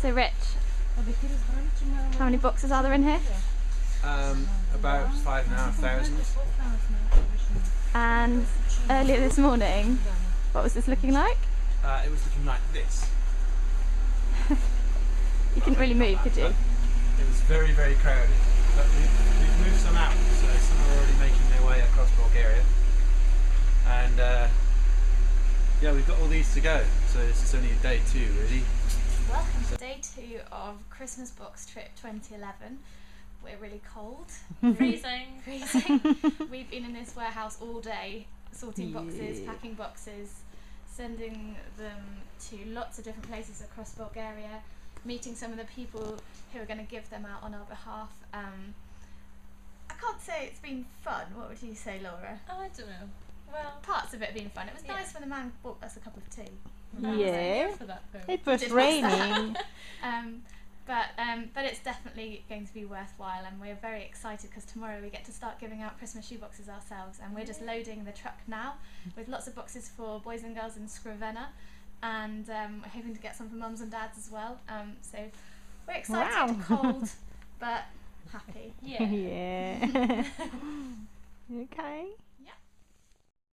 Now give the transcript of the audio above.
So, Rich, how many boxes are there in here? Um, about five and a half thousand. And earlier this morning, what was this looking like? Uh, it was looking like this. You couldn't really move, could you? It was very, very crowded. But we've, we've moved some out, so some are already making their way across Bulgaria. And uh, yeah, we've got all these to go. So this is only a day two, really. Welcome to day two of Christmas Box Trip 2011. We're really cold, Freezing. freezing. We've been in this warehouse all day, sorting boxes, Yeah. packing boxes, sending them to lots of different places across Bulgaria, meeting some of the people who are going to give them out on our behalf. Um, I can't say it's been fun. What would you say, Laura? Oh, I don't know. Well, Parts of it have been fun. It was Yeah. nice when the man bought us a cup of tea. I wasn't Yeah. for that though. It was Did what's that? raining. Um, but um, but it's definitely going to be worthwhile, and we're very excited because tomorrow we get to start giving out Christmas shoeboxes ourselves, and we're just loading the truck now with lots of boxes for boys and girls in Scrivenna, and um, we're hoping to get some for mums and dads as well. Um, so we're excited, Wow. cold, but happy. Yeah. yeah. okay.